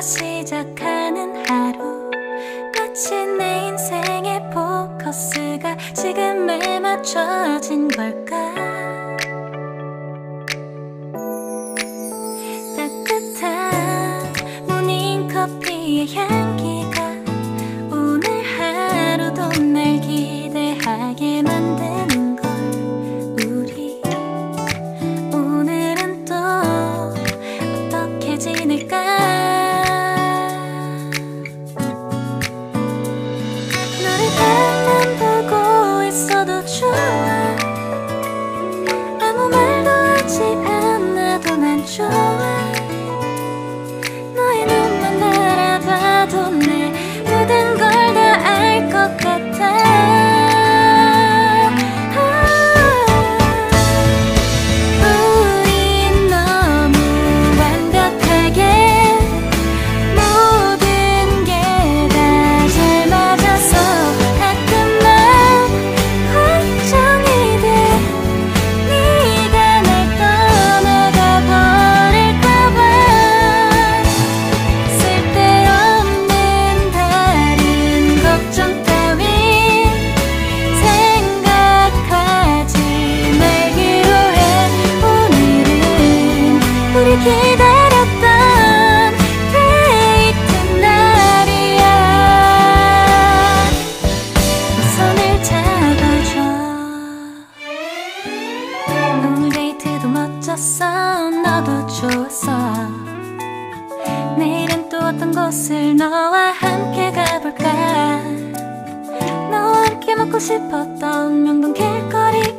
시작하는 하루. 마치 내 인생의 포커스가 지금에 맞춰진 걸까? 따뜻한 모닝 커피에 향. 곳을 너와 함께 가볼까? 너와 함께 먹고 싶었던 명동 길거리